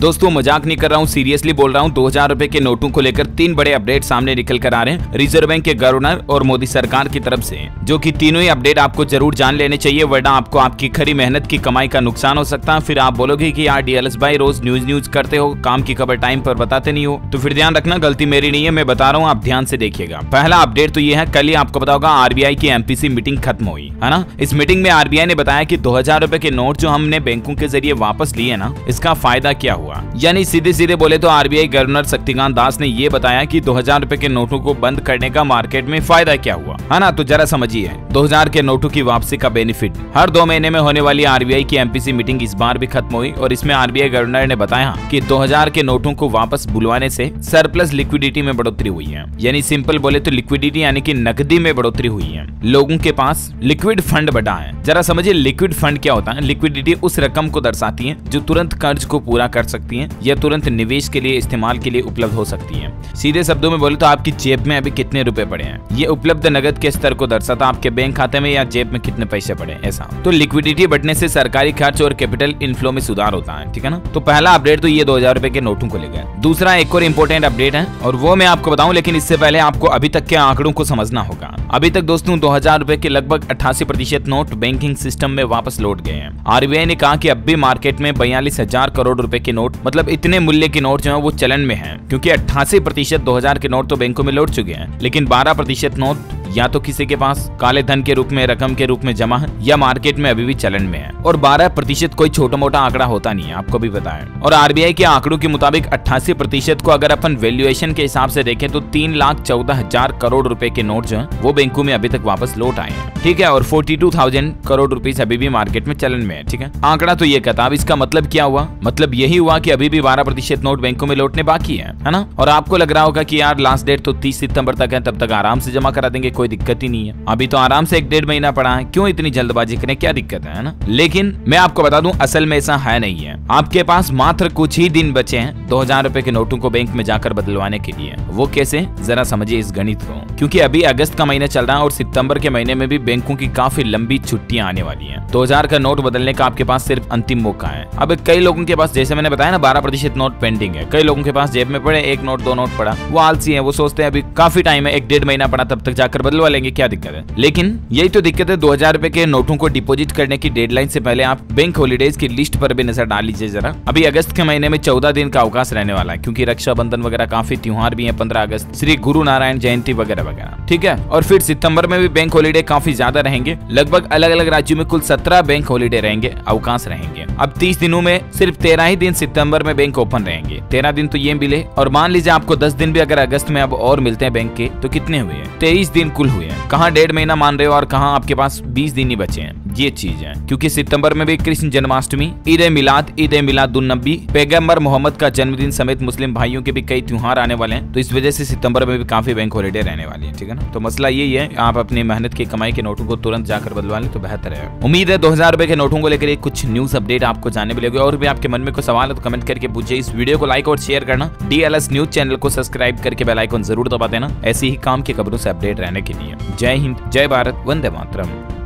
दोस्तों, मज़ाक नहीं कर रहा हूँ सीरियसली बोल रहा हूँ। दो हज़ार रूपए के नोटों को लेकर तीन बड़े अपडेट सामने निकल कर आ रहे हैं, रिज़र्व बैंक के गवर्नर और मोदी सरकार की तरफ़ से, जो कि तीनों ही अपडेट आपको ज़रूर जान लेने चाहिए, वरना आपको आपकी खरी मेहनत की कमाई का नुकसान हो सकता है। फिर आप बोलोगे की यार डीएलएस भाई, रोज न्यूज़ न्यूज़ करते हो, काम की खबर टाइम पर बताते नहीं हो तो फिर ध्यान रखना, गलती मेरी नहीं है, मैं बता रहा हूँ, आप ध्यान से देखिएगा। पहला अपडेट तो ये है, कल ही आपको बताओगा आरबीआई की एमपीसी मीटिंग खत्म हुई, है ना? इस मीटिंग में आरबीआई ने बताया की दो हज़ार के नोट जो हमने बैंकों के ज़रिए वापस लिए ना, इसका फ़ायदा क्या हुआ? यानी सीधे सीधे बोले तो आरबीआई गवर्नर शक्तिकांत दास ने ये बताया कि दो हज़ार के नोटों को बंद करने का मार्केट में फ़ायदा क्या हुआ। है ना तो जरा समझिए। 2000 के नोटों की वापसी का बेनिफिट। हर दो महीने में होने वाली आरबीआई की एमपीसी मीटिंग इस बार भी खत्म हुई और इसमें आरबीआई गवर्नर ने बताया कि 2000 के नोटों को वापस बुलवाने से सरप्लस लिक्विडिटी में बढ़ोतरी हुई है। यानी सिंपल बोले तो लिक्विडिटी यानी कि नकदी में बढ़ोतरी हुई है। लोगों के पास लिक्विड फंड बढ़ा है। जरा समझिए लिक्विड फंड क्या होता है। लिक्विडिटी उस रकम को दर्शाती है जो तुरंत कर्ज को पूरा कर सकती है, या तुरंत निवेश के लिए, इस्तेमाल के लिए उपलब्ध हो सकती है। सीधे शब्दों में बोले तो आपकी जेब में अभी कितने रुपए पड़े हैं? ये उपलब्ध नगद के स्तर को दर्शाता आपके बैंक खाते में या जेब में कितने पैसे पड़े ऐसा। तो लिक्विडिटी बढ़ने से सरकारी खर्च और कैपिटल इनफ्लो में सुधार होता है, ठीक है ना? तो पहला अपडेट तो ये दो हज़ार के नोटों को लेकर दूसरा एक और इम्पोर्टेंट अपडेट है, और वो मैं आपको बताऊँ, लेकिन इससे पहले आपको अभी तक के आंकड़ों को समझना होगा। अभी तक दोस्तों दो हज़ार के लगभग अट्ठासी प्रतिशत नोट बैंकिंग सिस्टम में वापस लौट गए हैं। आरबीआई ने कहा कि अब भी मार्केट में बयालीस हज़ार करोड़ रुपए के नोट मतलब इतने मूल्य के नोट जो है, वो चलन में है, क्योंकि अट्ठासी प्रतिशत दो हज़ार के नोट तो बैंकों में लौट चुके हैं, लेकिन बारह प्रतिशत नोट या तो किसी के पास काले धन के रूप में, रकम के रूप में जमा है, या मार्केट में अभी भी चलन में है। और 12 प्रतिशत कोई छोटा मोटा आंकड़ा होता नहीं है, आपको भी बताया और आरबीआई के आंकड़ों के मुताबिक 88 प्रतिशत को अगर अपन वैल्यूएशन के हिसाब से देखें तो तीन लाख चौदह हज़ार करोड़ रुपए के नोट जो है, वो बैंकों में अभी तक वापस लौट आए हैं। ठीक है, और forty two thousand crore rupees अभी भी मार्केट में चलन में है, ठीक है? आंकड़ा तो ये कहता अब इसका मतलब क्या हुआ? मतलब यही हुआ की अभी भी बारह प्रतिशत नोट बैंकों में लौटने बाकी है ना? और आपको लग रहा होगा की यार लास्ट डेट तो तीस सितंबर तक है, तब तक आराम से जमा करा देंगे कोई दिक्कत ही नहीं है। अभी तो आराम से एक डेढ़ महीना पड़ा है। क्यों इतनी जल्दबाजी करें क्या दिक्कत है ना? लेकिन मैं आपको बता दूँ, असल में ऐसा है नहीं है। आपके पास मात्र कुछ ही दिन बचे हैं दो हज़ार रूपए के नोटों को बैंक में जाकर बदलवाने के लिए। वो कैसे? जरा समझिए इस गणित को। क्योंकि अभी अगस्त का महीना चल रहा है और सितंबर के महीने में भी बैंकों की काफ़ी लंबी छुट्टियाँ आने वाली है। दो हज़ार का नोट बदलने का आपके पास सिर्फ़ अंतिम मौका है। अब कई लोगों के पास, जैसे मैंने बताया ना, बारह प्रतिशत नोट पेंडिंग है। कई लोगों के पास जेब में पड़े, एक नोट, दो नोट पड़ा। वो आलसी है, वो सोचते हैं, अभी काफ़ी टाइम है, एक डेढ़ महीना पड़ा, तब तक जाकर बदलवा लेंगे, क्या दिक्कत है? लेकिन यही तो दिक्कत है, दो हज़ार रूपए के नोटों को डिपॉजिट करने की डेडलाइन से पहले आप बैंक हॉलीडेज की लिस्ट पर भी नज़र डाल लीजिए जरा। अभी अगस्त के महीने में चौदह दिन का अवकाश रहने वाला है, क्योंकि रक्षाबंधन वगैरह काफ़ी त्योहार भी है, पंद्रह अगस्त, श्री गुरु नारायण जयंती वगैरह वगैरह, ठीक है? और फिर सितंबर में भी बैंक हॉलीडे काफ़ी ज़्यादा रहेंगे, लगभग अलग अलग राज्यों में कुल सत्रह बैंक हॉलीडे रहेंगे, अवकाश रहेंगे। अब तीस दिनों में सिर्फ़ तेरह ही दिन सितंबर में बैंक ओपन रहेंगे, तेरह दिन तो ये मिले। और मान लीजिए आपको दस दिन भी अगर अगस्त में अब और मिलते हैं बैंक के तो कितने हुए तेईस दिन कुल हुए हैं। कहाँ डेढ़ महीना मान रहे हो और कहाँ आपके पास बीस दिन ही बचे हैं? ये चीज़ है। क्योंकि सितंबर में भी कृष्ण जन्माष्टमी, ईद मिलाद ईद मिलाद नबी पैगंबर मोहम्मद का जन्मदिन समेत मुस्लिम भाइयों के भी कई त्योहार आने वाले हैं। तो इस वजह से सितंबर में भी काफ़ी बैंक हॉलीडे रहने वाली है, ठीक है ना? तो मसला यही है आप अपनी मेहनत की कमाई के नोटों को तुरंत जाकर बदलवा लें तो बेहतर है। उम्मीद है दो हज़ार के नोटों को लेकर कुछ न्यूज़ अपडेट आपको जानने मिलेगी। और भी आपके मन में कोई सवाल है तो कमेंट करके पूछिए। इस वीडियो को लाइक और शेयर करना। डीएलएस न्यूज़ चैनल को सब्सक्राइब करके बेल ज़रूर दबा देना। ऐसी ही काम की खबरों से अपडेट रहने के लिए। जय हिंद, जय भारत, वंदे मातरम।